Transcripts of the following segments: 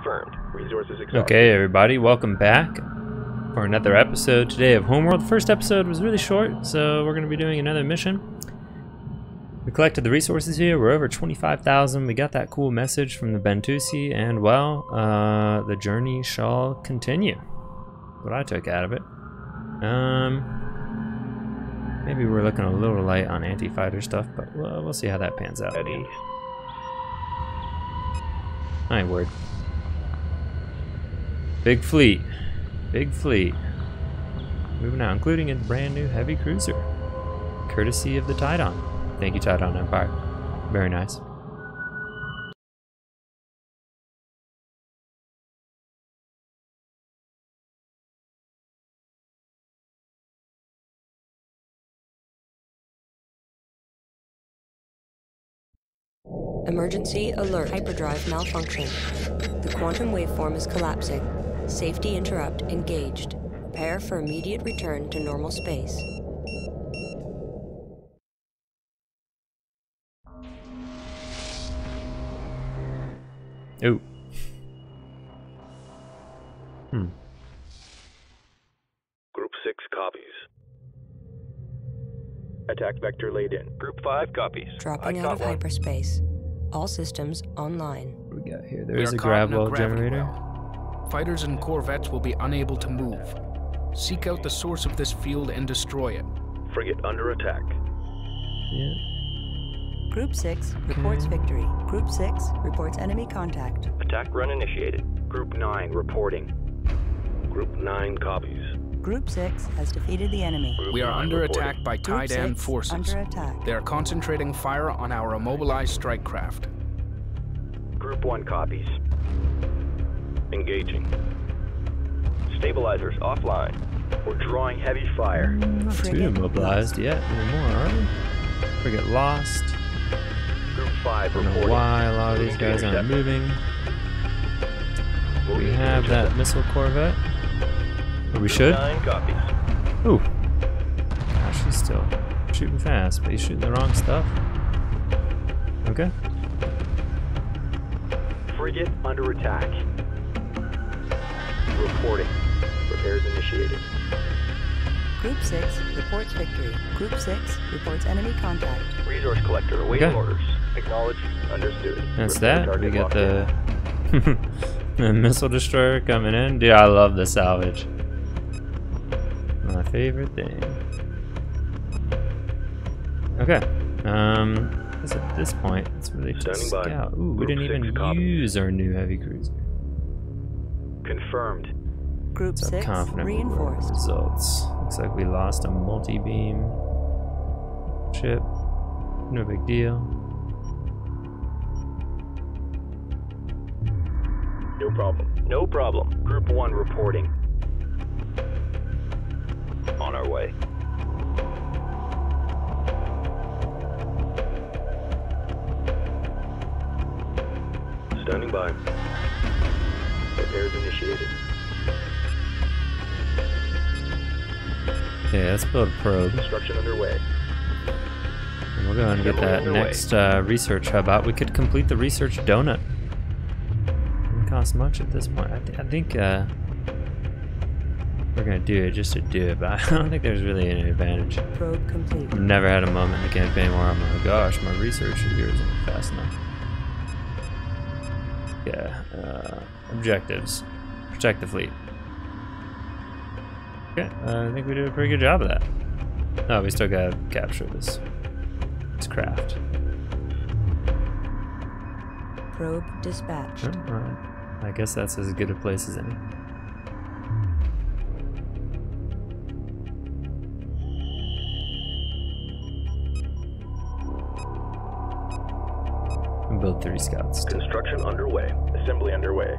confirmed. Resources exhausted. Okay, everybody, welcome back for another episode today of Homeworld. The first episode was really short, so we're going to be doing another mission. We collected the resources here. We're over 25,000. We got that cool message from the Bentusi, and well, uh, the journey shall continue. What I took out of it. Um, maybe we're looking a little light on anti-fighter stuff, but we'll, we'll see how that pans out. Eddie. My word. Big fleet. Big fleet. Moving out, including a brand new heavy cruiser. Courtesy of the Taiidan. Thank you, Taiidan Empire. Very nice. Emergency alert. Hyperdrive malfunction. The quantum waveform is collapsing. Safety interrupt engaged. Prepare for immediate return to normal space. Ooh. Hmm. Group 6 copies. Attack vector laid in. Group 5 copies. Dropping I out of one. hyperspace. All systems online. What we got here? We There's a caught grav well generator. well. Fighters and corvettes will be unable to move. Seek out the source of this field and destroy it. Frigate under attack. Yeah. Group 6 reports hmm. victory. Group 6 reports enemy contact. Attack run initiated. Group 9 reporting. Group 9 copies. Group 6 has defeated the enemy. Group We are under reporting. attack by Group Taiidan forces. under attack. They are concentrating fire on our immobilized strike craft. Group 1 copies. Engaging. Stabilizers offline. We're drawing heavy fire. Not too Frigate immobilized yet anymore, are we? Frigate lost. Group 5 I don't know why a lot of these guys aren't moving. Moving We have that missile corvette. Or we should. Ooh. Gosh, he's still shooting fast, but he's shooting the wrong stuff. Okay. Frigate under attack. Reporting. Repairs initiated. Group 6 reports victory. Group 6 reports enemy contact. Resource collector awaiting Okay. orders. Acknowledged. Understood. That's Repair that. We got the, the missile destroyer coming in. Dude, I love the salvage. My favorite thing. Okay. Um, I at this point, it's really just Standing scout. Ooh, we didn't even six copy. use our new heavy cruiser. Confirmed. Group So I'm 6 confident we'll reinforced. results. Looks like we lost a multi-beam ship. No big deal. No problem. No problem. Group 1 reporting. On our way. Standing by. Repairs initiated. Yeah, let's build a probe. Construction underway. And we'll go ahead and get that underway. next uh, research hub out. We could complete the research donut. Doesn't cost much at this point. I, th- I think uh, we're gonna do it just to do it, but I don't think there's really any advantage. Probe complete. I've never had a moment in the campaign where I'm like, gosh, my research here isn't fast enough. Yeah, uh, objectives. Protect the fleet. Okay, uh, I think we did a pretty good job of that. No, we still gotta capture this, this craft. Probe dispatched. Oh, alright. I guess that's as good a place as any. Build three scouts. Construction underway. Assembly underway.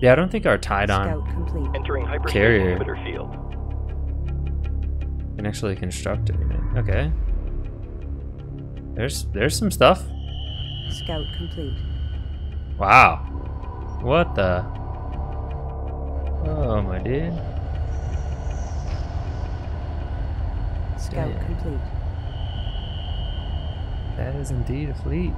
Yeah, I don't think our Taiidan Scout complete. Entering hyperspace Carrier. field. can actually construct anything. Okay. There's there's some stuff. Scout complete. Wow. What the? Oh my dude. Scout Yeah. complete. That is indeed a fleet.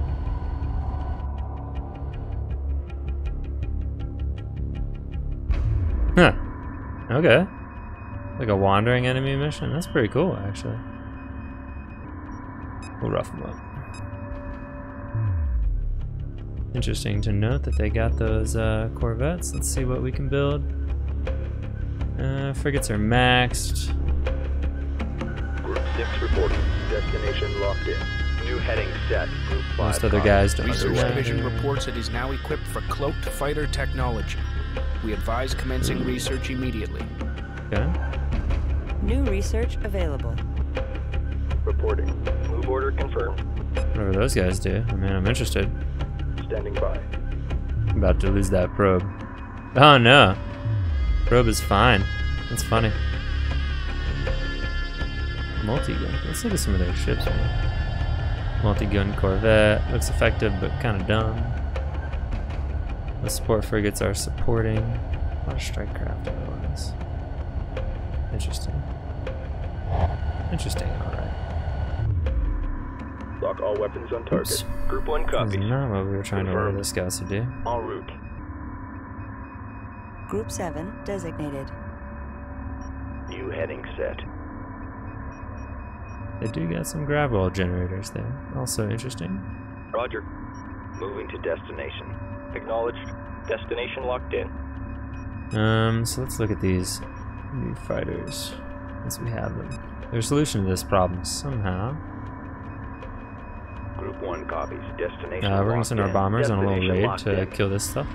Okay. Like a wandering enemy mission. That's pretty cool, actually. We'll rough them up. Interesting to note that they got those uh, Corvettes. Let's see what we can build. Uh, frigates are maxed. Group 6 reporting. Destination locked in. New heading set. Group 5. Most other guys don't Research Division reports it is now equipped for cloaked fighter technology. We advise commencing research immediately. Okay. New research available. Reporting. Move order confirmed. Whatever those guys do. I mean, I'm interested. Standing by. I'm about to lose that probe. Oh no. Probe is fine. That's funny. Multi-gun. Let's look at some of their ships. Man. Multi-gun Corvette. Looks effective, but kind of dumb. The support frigates are supporting. A lot of strike craft otherwise. Interesting. Interesting, alright. Lock all weapons on target. Oops. Group 1 This copy. is not what we were trying to order Confirmed. this guys to do. En route. Group 7 designated. New heading set. They do got some grav well generators there. Also interesting. Roger. Moving to destination. Acknowledged. Destination locked in. Um, so let's look at these new fighters Once we have them. There's a solution to this problem somehow. Group 1 copies. Destination Uh, we're gonna send our bombers on a little raid to in. kill this stuff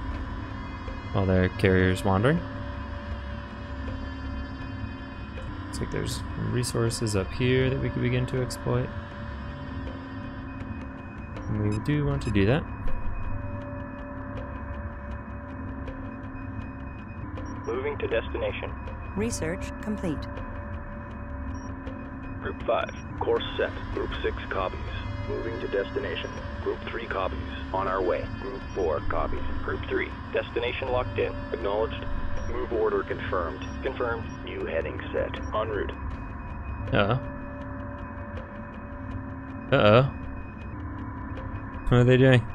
while their carrier's wandering. Looks like there's resources up here that we could begin to exploit. And we do want to do that. Moving to destination. Research complete. Group 5. Course set. Group 6 copies. Moving to destination. Group 3 copies. On our way. Group 4 copies. Group 3. Destination locked in. Acknowledged. Move order confirmed. Confirmed. New heading set. En route. Uh oh. Uh oh. What are they doing?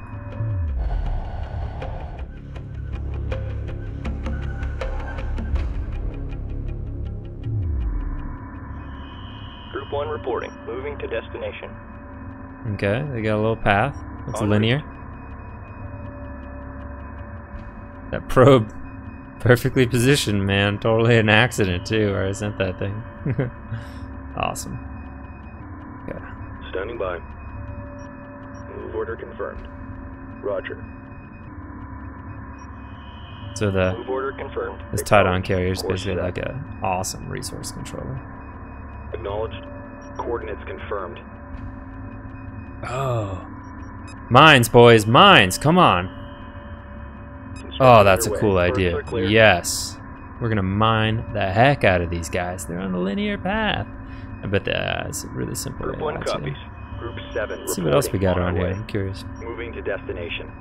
Destination. Okay, they got a little path. It's linear. That probe, perfectly positioned, man. Totally an accident too, where I sent that thing. awesome. Okay. Standing by. Move order confirmed. Roger. So the Move order confirmed. this tied on Acknowledged. carrier is basically like a awesome resource controller. Acknowledged. Coordinates confirmed. Oh. Mines, boys, mines, come on. Oh, that's a cool idea. Yes. We're gonna mine the heck out of these guys. They're on a linear path. I bet that's a really simple Group 1 not to. copies. Group 7 Let's see what else we got around here. I'm curious. Moving to destination.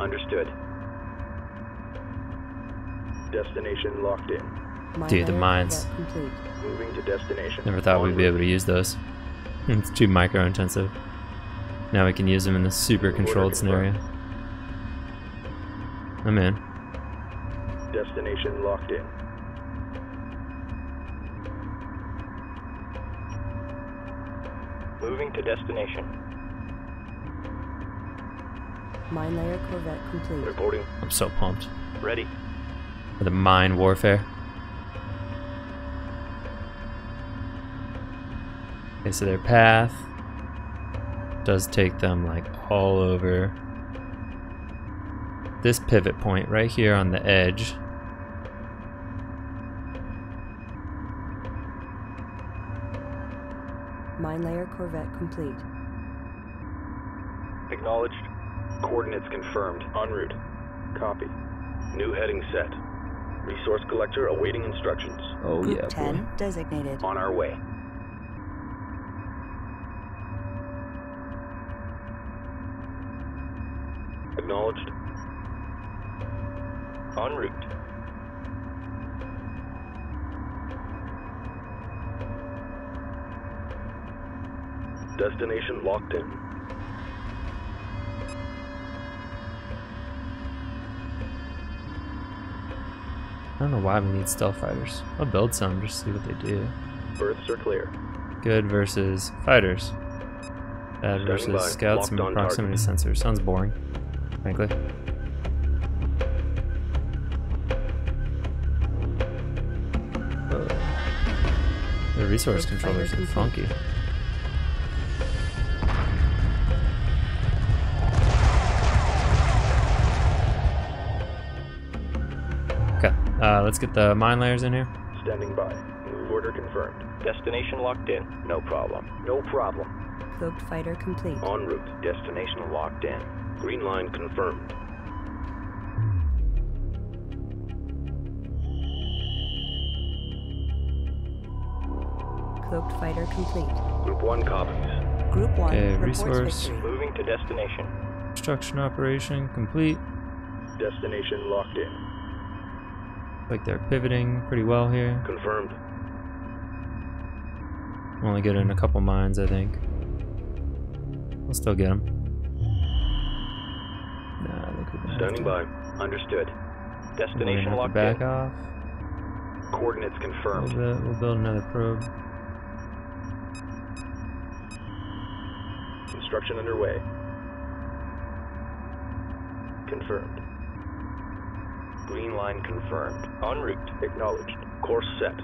Understood. Destination locked in. Mine Dude, the layer mines. Moving to destination. Never thought we'd be able to use those. It's too micro intensive. Now we can use them in a super controlled scenario. I'm in. Destination locked in. Moving to destination. Mine layer Corvette complete. Reporting. I'm so pumped Ready. For the mine warfare. Okay, so their path does take them like all over this pivot point right here on the edge. Mine layer Corvette complete. Acknowledged. Coordinates confirmed. En route. Copy. New heading set. Resource collector awaiting instructions. Oh, Group yeah. 10 boy. designated. On our way. Acknowledged. En route. Destination locked in. Don't know why we need stealth fighters. I'll build some just see what they do. Berths are clear. Good versus fighters. Bad Standing versus by. scouts and Locked on proximity sensors. Sounds boring, frankly. The resource First controllers are complete. funky. Uh, let's get the mine layers in here. Standing by. Move order confirmed. Destination locked in. No problem. No problem. Cloaked fighter complete. En route. Destination locked in. Green line confirmed. Cloaked fighter complete. Group 1 copies. Group 1 Okay, reports resource. victory. Moving to destination. Construction operation complete. Destination locked in. Like they're pivoting pretty well here. Confirmed. Only get in a couple mines, I think. We'll still get them. Nah, I think we're gonna have Standing by. Understood. Destination locked back in. off. Coordinates confirmed. We'll build another probe. Construction underway. Confirmed. Green line confirmed. En route. Acknowledged. Course set.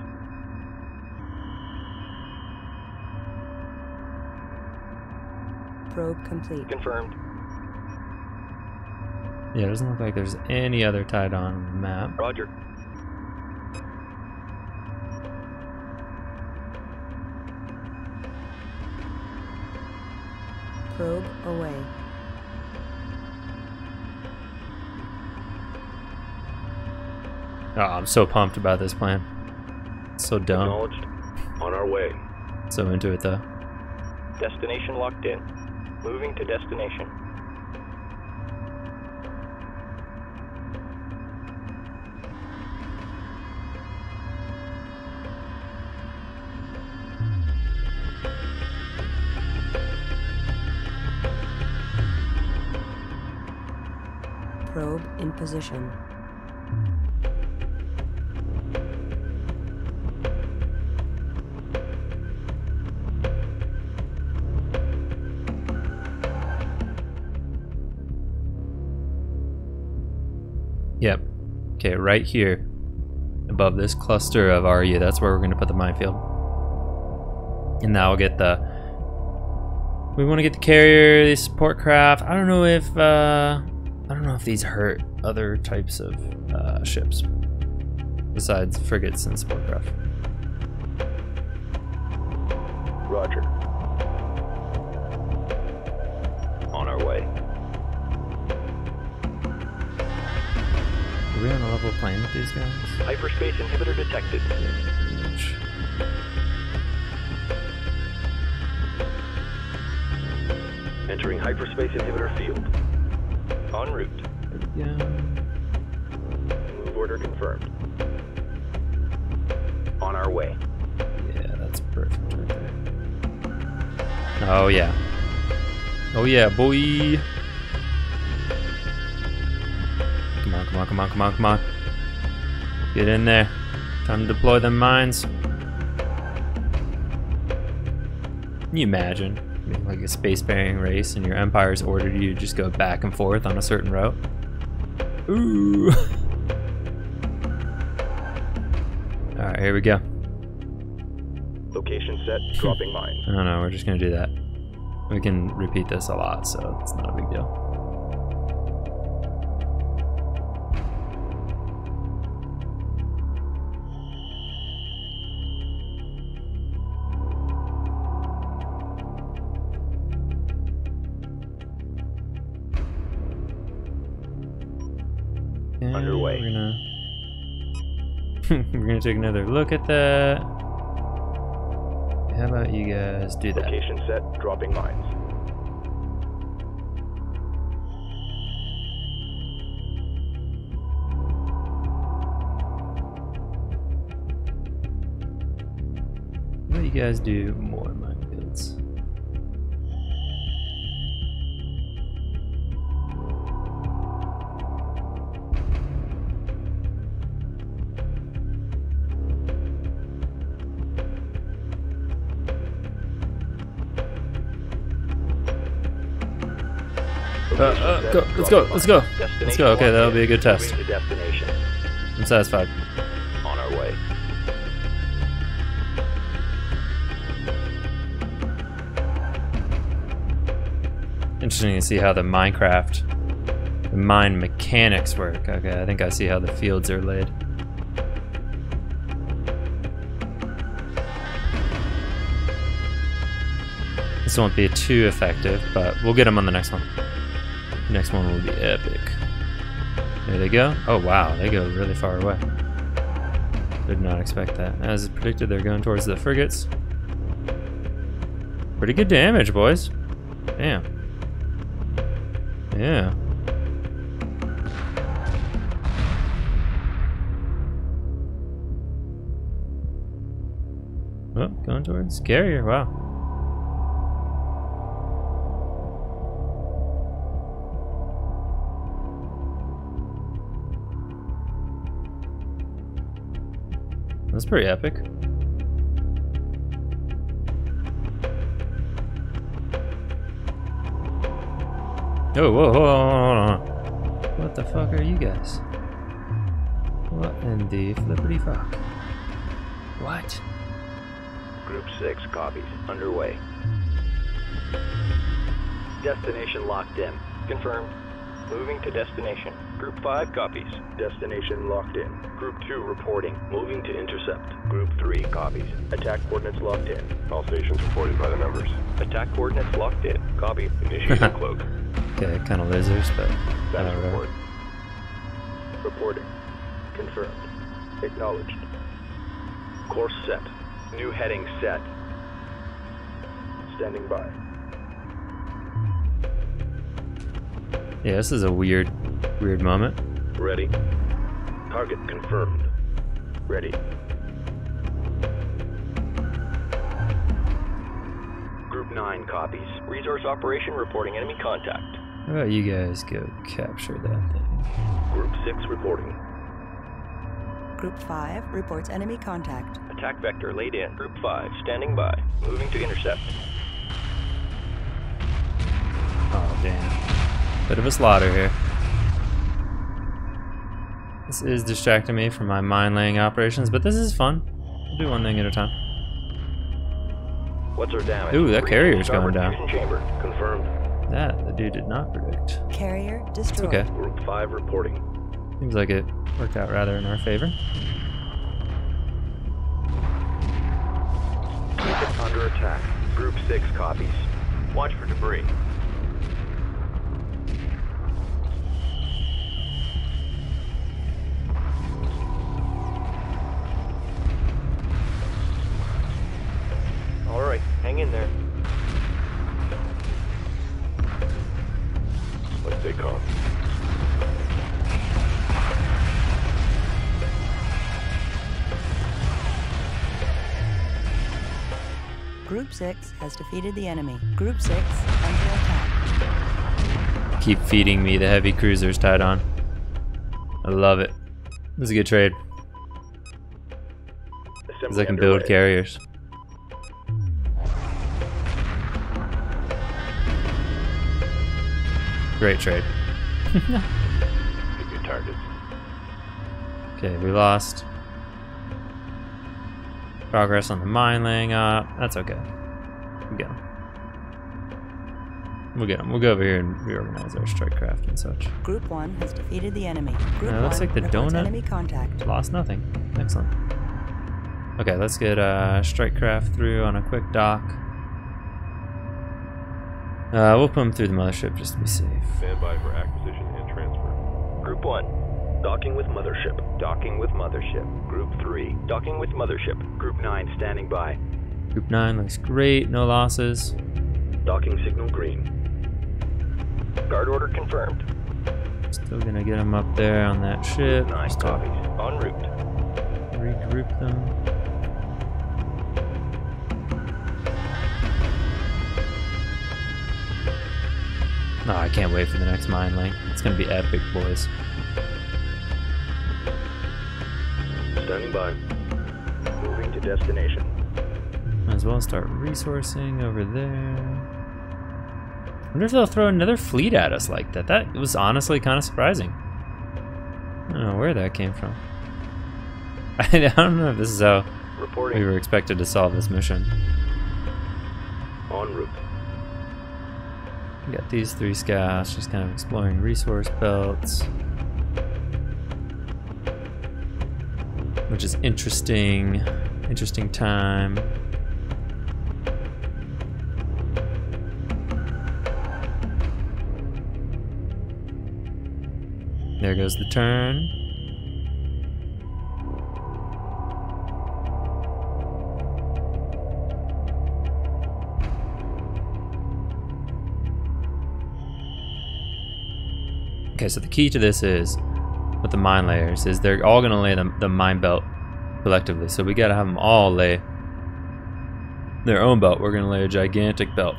Probe complete. Confirmed. Yeah, it doesn't look like there's any other Taiidan map. Roger. Probe Oh, I'm so pumped about this plan. So dumb. Acknowledged. On our way. So into it though. Destination locked in. Moving to destination. Probe in position. Okay, right here. Above this cluster of RU, that's where we're going to put the minefield. And now we'll get the... We want to get the carrier, the support craft. I don't know if... Uh, I don't know if these hurt other types of uh, ships. Besides frigates and support craft. On a level plane with these guys? Hyperspace inhibitor detected. Entering hyperspace inhibitor field. En route. Yeah. Move order confirmed. On our way. Yeah, that's perfect right there. Oh yeah. Oh yeah, boy. Come on, come on, come on, come on, come on. Get in there. Time to deploy them mines. Can you imagine like a spacefaring race and your empire's ordered you to just go back and forth on a certain route? Ooh. Alright, here we go. Location set. Dropping mine. I don't know, we're just gonna do that. We can repeat this a lot, so it's not a big deal. Take another look at that. How about you guys do that? Location set. Dropping mines. How about you guys do more Uh, uh, go, let's go, let's go. Let's go, okay, that'll be a good test. Moving to destination. I'm satisfied. On our way. Interesting to see how the Minecraft, the mine mechanics work. Okay, I think I see how the fields are laid. This won't be too effective, but we'll get them on the next one. Next one will be epic. There they go. Oh wow, they go really far away. Did not expect that. As predicted, they're going towards the frigates. Pretty good damage, boys. Damn. Yeah. Oh, going towards carrier. Wow. That's pretty epic. Oh, whoa, whoa, hold on. What the fuck are you guys? What in the flippity fuck? What? Group 6 copies. Underway. Destination locked in. Confirmed. Moving to destination. Group 5 copies. Destination locked in. Group 2 reporting. Moving to intercept. Group 3 copies. Attack coordinates locked in. All stations reported by the numbers. Attack coordinates locked in. Copy. Initiating cloak. Okay, kind of lasers, but Status whatever. report. Reporting. Confirmed. Acknowledged. Course set. New heading set. Standing by. Yeah, this is a weird, weird moment. Ready. Target confirmed. Ready. Group 9 copies. Resource operation reporting enemy contact. How about you guys go capture that thing? Group 6 reporting. Group 5 reports enemy contact. Attack vector laid in. Group 5 standing by. Moving to intercept. Oh, damn. Bit of a slaughter here. This is distracting me from my mine laying operations, but this is fun. We'll do one thing at a time. What's our damage? Ooh, that Reading carrier's starboard going down. chamber. Confirmed. That the dude did not predict. Carrier It's destroyed. okay. Group 5 reporting. Seems like it worked out rather in our favor. Beacon under attack. Group 6 copies. Watch for debris. 6 has defeated the enemy. Group 6 under attack. Keep feeding me the heavy cruisers Taiidan. I love it. This is a good trade. Because I can build carriers. Great trade. Hit targets. Okay, we lost. Progress on the mine laying up. That's okay. We get them. We'll get them. We'll go over here and reorganize our strike craft and such. Group 1 has defeated the enemy. Group Uh, looks 1 like the donut- enemy contact. Lost nothing. Excellent. Okay, let's get uh, strike craft through on a quick dock. Uh, we'll put them through the mothership just to be safe. Stand by for acquisition and transfer. Group 1. Docking with mothership. Docking with mothership. Group 3. Docking with mothership. Group 9 standing by. Group 9 looks great, no losses. Docking signal green. Guard order confirmed. Still gonna get them up there on that ship. 9 Just to copies. En route. regroup them. Oh, I can't wait for the next mine link. It's gonna be epic, boys. Standing by. Moving to destination. As well start resourcing over there. wonder if they'll throw another fleet at us like that. That was honestly kind of surprising. I don't know where that came from. I don't know if this is how Reporting we were expected to solve this mission. en route. We got these three scouts just kind of exploring resource belts. Which is interesting. Interesting time. There goes the turn. Okay, so the key to this is with the mine layers is they're all gonna lay the, the mine belt collectively. So we gotta have them all lay their own belt. We're gonna lay a gigantic belt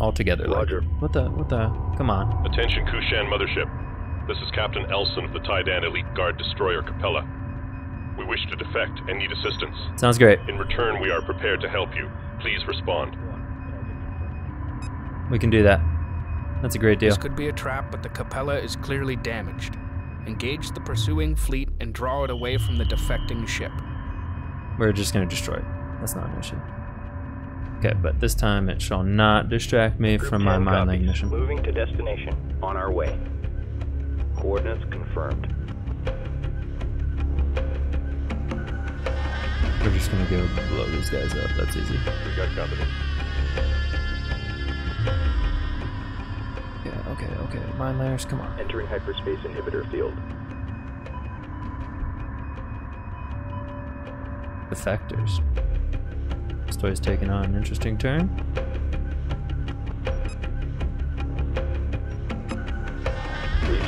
all together. like- what the? What the? Come on. Attention Kushan Mothership. This is Captain Elson of the Taiidan Elite Guard Destroyer Capella. We wish to defect and need assistance. Sounds great. In return, we are prepared to help you. Please respond. We can do that. That's a great deal. This could be a trap, but the Capella is clearly damaged. Engage the pursuing fleet and draw it away from the defecting ship. We're just gonna destroy it. That's not an issue. Okay, but this time it shall not distract me Group from my 10 mine laying mission. Moving to destination. On our way. Coordinates confirmed. We're just gonna go blow these guys up. That's easy. We got company. Yeah, okay, okay. Mine layers, come on. Entering hyperspace inhibitor field. Defectors. Story's taking on an interesting turn.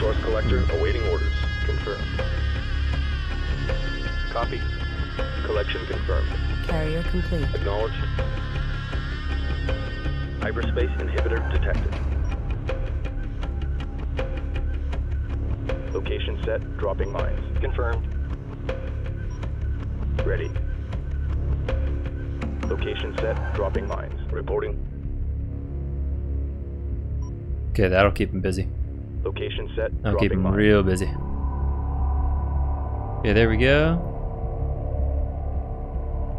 Resource collector awaiting orders. Confirmed. Copy. Collection confirmed. Carrier complete. Acknowledged. Hyperspace inhibitor detected. Location set. Dropping mines. Confirmed. Ready. Location set. Dropping mines. Reporting. Okay, that'll keep him busy. Location set. That'll keep him mines. real busy. Okay, there we go.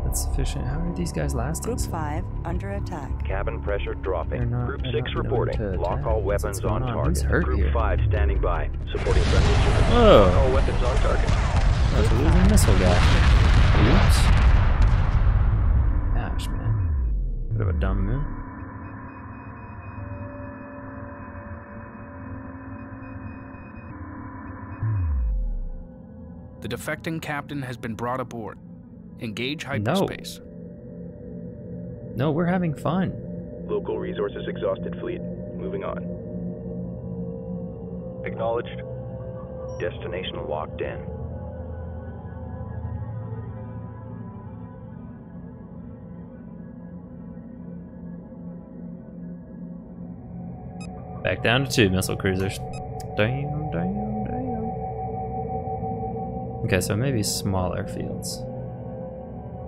That's sufficient. How are these guys lasting? Group 5 under attack. Cabin pressure dropping. Not- Group 6 reporting. Lock all weapons on on? target. Hurt Group here? 5 standing by. Supporting friendly troops. Whoa. Oh. Lock all weapons on target. That's a losing missile guy. Oops. Gosh, man. Bit of a dumb move. The defecting captain has been brought aboard. Engage hyperspace. No, no we're having fun. Local resources exhausted fleet. Moving on. Acknowledged. Destination locked in. Back down to two missile cruisers. Damn, damn, damn. Okay, so maybe smaller fields.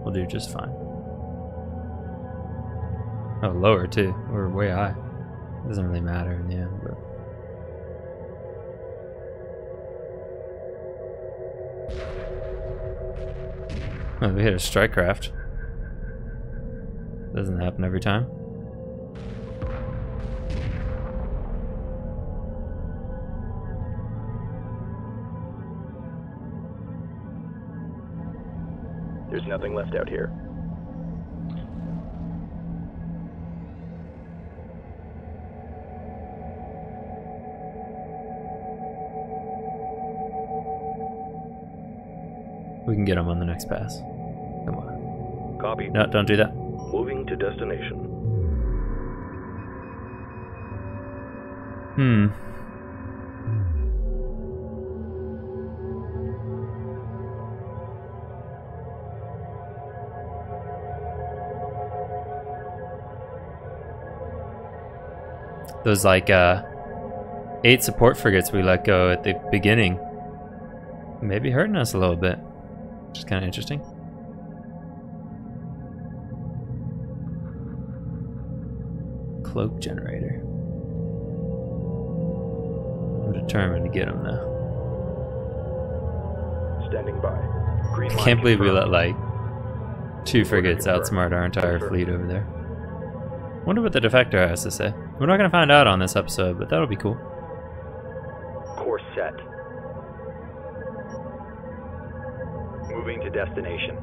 We'll do just fine. Oh, lower too. We're way high. Doesn't really matter in the end, but. Oh, we hit a strike craft. Doesn't happen every time. Nothing left out here. We can get them on the next pass. Come on. Copy. No, don't do that. Moving to destination. Hmm. Those like uh eight support frigates we let go at the beginning maybe hurting us a little bit. Which is kind of interesting. cloak generator. I'm determined to get him now. Standing by. Green I can't believe we let like two frigates outsmart our entire fleet over there. Wonder what the defector has to say. We're not gonna find out on this episode, but that'll be cool. Course set. Moving to destination.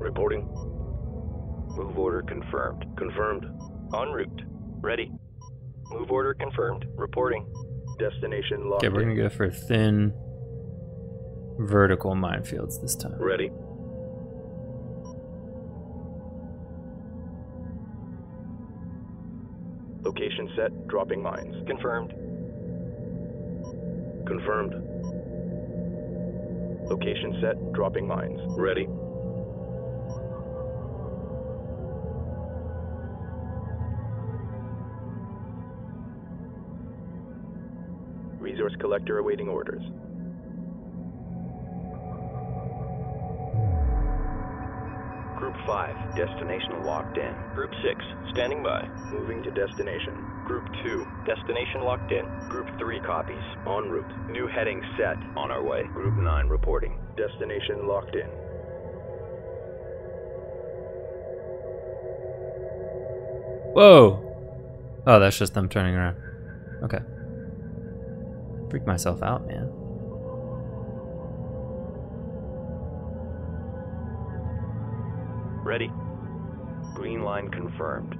Reporting. Move order confirmed. Confirmed. En route. Ready. Move order confirmed. Reporting. Destination locked. Okay, we're gonna go for thin vertical minefields this time. Ready. Location set, dropping mines. Confirmed. Confirmed. Location set, dropping mines. Ready. Collector awaiting orders. Group 5, destination locked in. Group 6, standing by. Moving to destination. Group 2, destination locked in. Group 3 copies. En route. New heading set. On our way. Group 9 reporting. Destination locked in. Whoa! Oh, that's just them turning around. Okay. Freak myself out, man. Ready. Green line confirmed.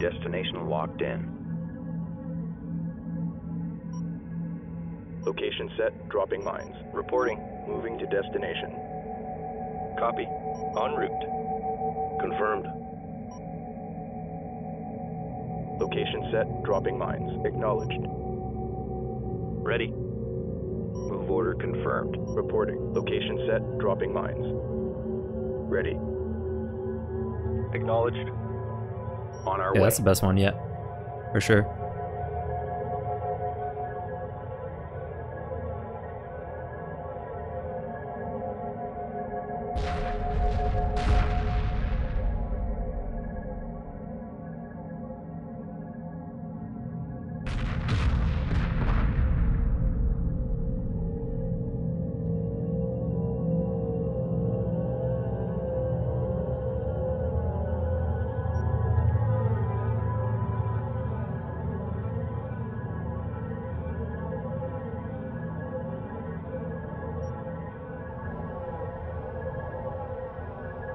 Destination locked in. Location set, dropping mines. Reporting. Moving to destination. Copy. En route. Confirmed. Location set, dropping mines. Acknowledged. Ready. Move order confirmed. Reporting. Location set, dropping mines. Ready. Acknowledged. On our Yeah, way. that's the best one yet. For sure.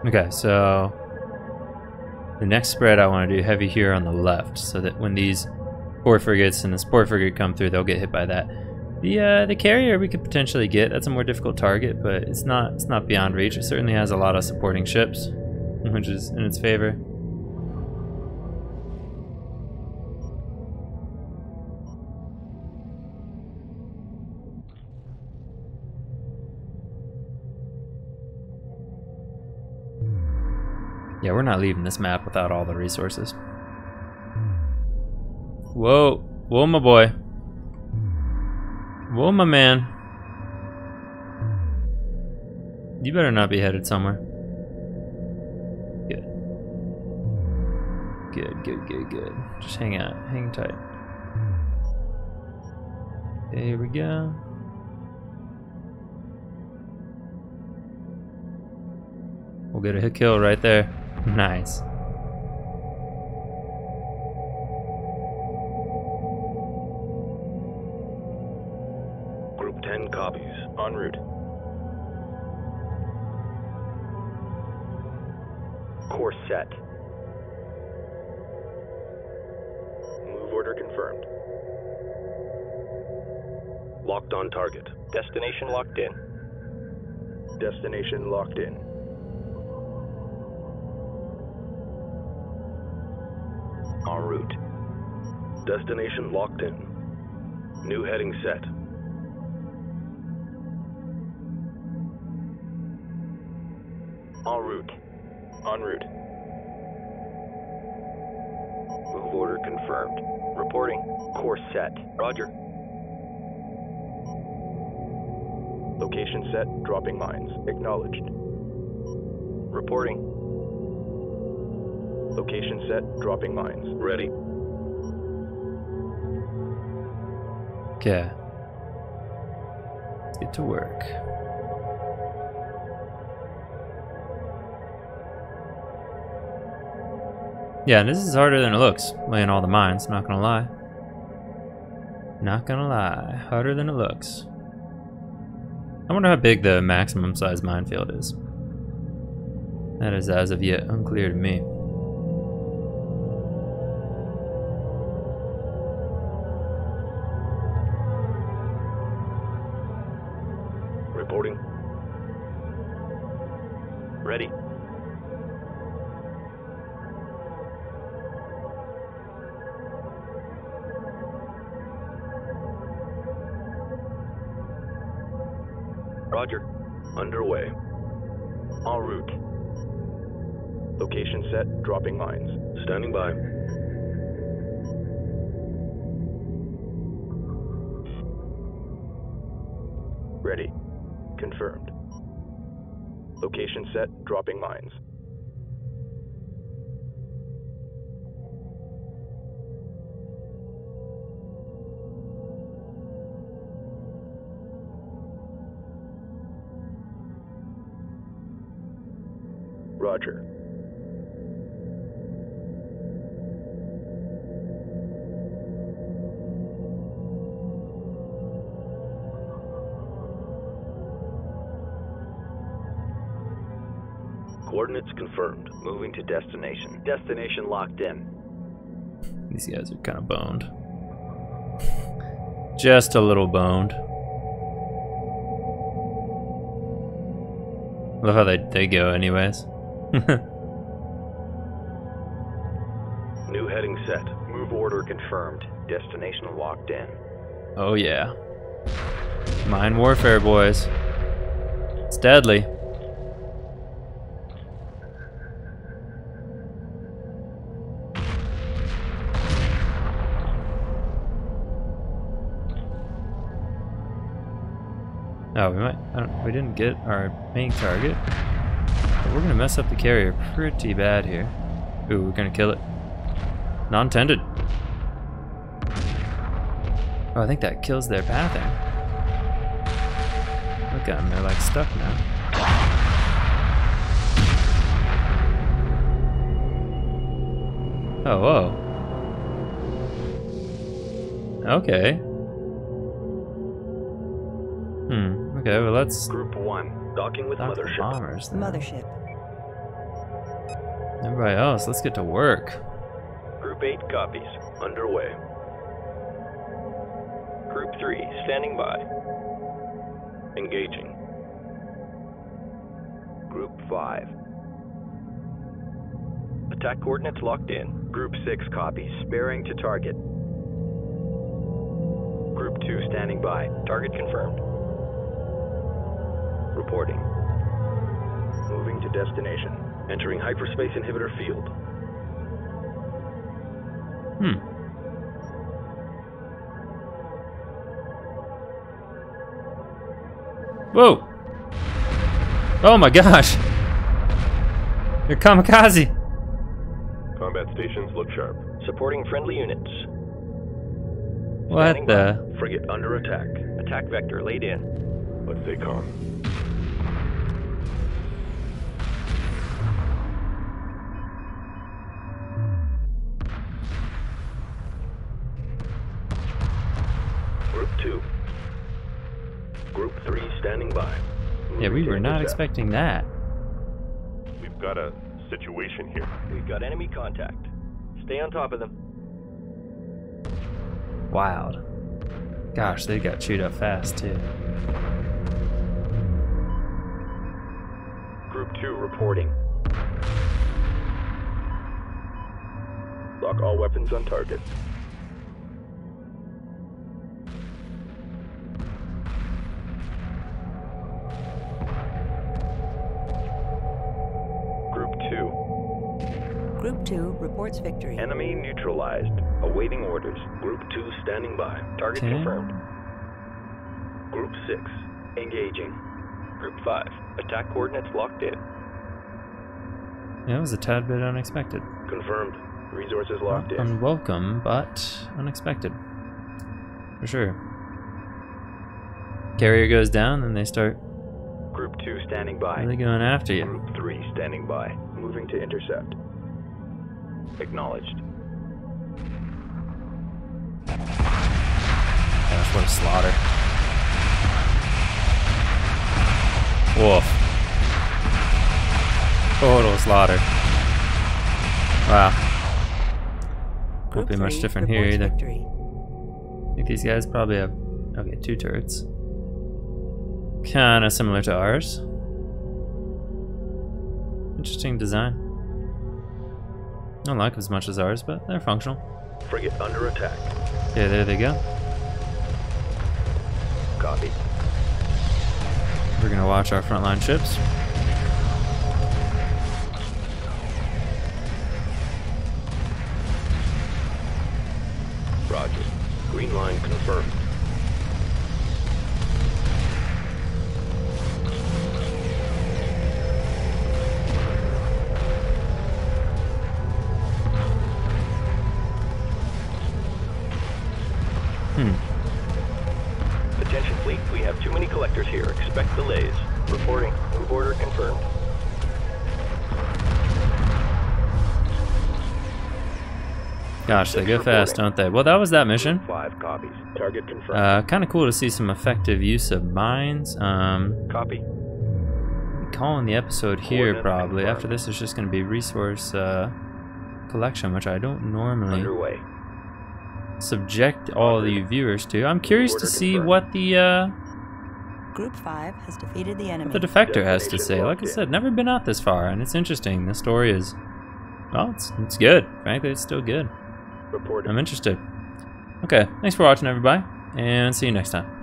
Okay, so the next spread I want to do heavy here on the left, so that when these four frigates and this sport frigate come through, they'll get hit by that. The uh, the carrier we could potentially get. That's a more difficult target, but it's not it's not beyond reach. It certainly has a lot of supporting ships, which is in its favor. Yeah, we're not leaving this map without all the resources. Whoa, whoa, my boy. Whoa, my man. You better not be headed somewhere. Good. Good, good, good, good. Just hang out, hang tight. Here we go. We'll get a hit kill right there. Nice. Group 10 copies. En route. Course set. Move order confirmed. Locked on target. Destination locked in. Destination locked in. Destination locked in. New heading set. En route. En route. Move order confirmed. Reporting. Course set. Roger. Location set. Dropping mines. Acknowledged. Reporting. Location set. Dropping mines. Ready. Okay. Let's get to work. Yeah, this is harder than it looks, laying all the mines, not gonna lie. Not gonna lie, harder than it looks. I wonder how big the maximum size minefield is. That is as of yet unclear to me. Dropping mines. Standing by. Ready. Confirmed. Location set. Dropping mines. Roger. Coordinates confirmed. Moving to destination. Destination locked in. These guys are kind of boned. Just a little boned. Love how they, they go anyways. New heading set. Move order confirmed. Destination locked in. oh yeah. Mine warfare, boys. It's deadly. Oh, we might. We didn't get our main target. But we're gonna mess up the carrier pretty bad here. Ooh, we're gonna kill it. Non-intended. Oh, I think that kills their pathing. Look at them, they're like stuck now. Oh, whoa. Okay. Hmm, okay, well let's Group 1. Docking with dock mothership. bombers. then. Mothership. Everybody else, let's get to work. Group 8 copies. Underway. Group 3 standing by. Engaging. Group 5. Attack coordinates locked in. Group 6 copies. Bearing to target. Group 2 standing by. Target confirmed. Reporting. Moving to destination. Entering hyperspace inhibitor field. Hmm. Whoa! Oh my gosh! You're kamikaze! Combat stations look sharp. Supporting friendly units. What Standing the? Frigate under attack. Attack vector laid in. Let's stay calm. Not expecting that. We've got a situation here. We've got enemy contact. Stay on top of them. Wild. Gosh, they got chewed up fast too. Group 2 reporting. Lock all weapons on target. Victory. Enemy neutralized. Awaiting orders. Group 2 standing by. Target Okay. confirmed. Group 6 engaging. Group 5 attack coordinates locked in. Yeah, it was a tad bit unexpected. Confirmed. Resources locked Not in. unwelcome, but unexpected. For sure. Carrier goes down, and they start Group 2 standing by. really going after you. Group 3 standing by. Moving to intercept. Acknowledged. Gosh, what a slaughter. Wolf. Total slaughter. Wow. Group Won't be much different here either. Victory. I think these guys probably have okay two turrets, kind of similar to ours. Interesting design. Don't like as much as ours, but they're functional. Frigate under attack. Yeah, there they go. Copy. We're gonna watch our frontline ships. Roger. Green line confirmed. Gosh, they go fast, don't they? Well, that was that mission. Five copies. Target confirmed. Uh, kind of cool to see some effective use of mines. Um, Copy. calling the episode here Coordinate probably. confirmed. After this, it's just going to be resource uh, collection, which I don't normally Underway. subject all the viewers to. I'm curious to see confirmed. what the uh, Group 5 has defeated the enemy. what the defector has to say. Like I said, never been out this far, and it's interesting. The story is, well, it's it's good. Frankly, it's still good. Reporting. I'm interested. Okay, thanks for watching, everybody, and see you next time.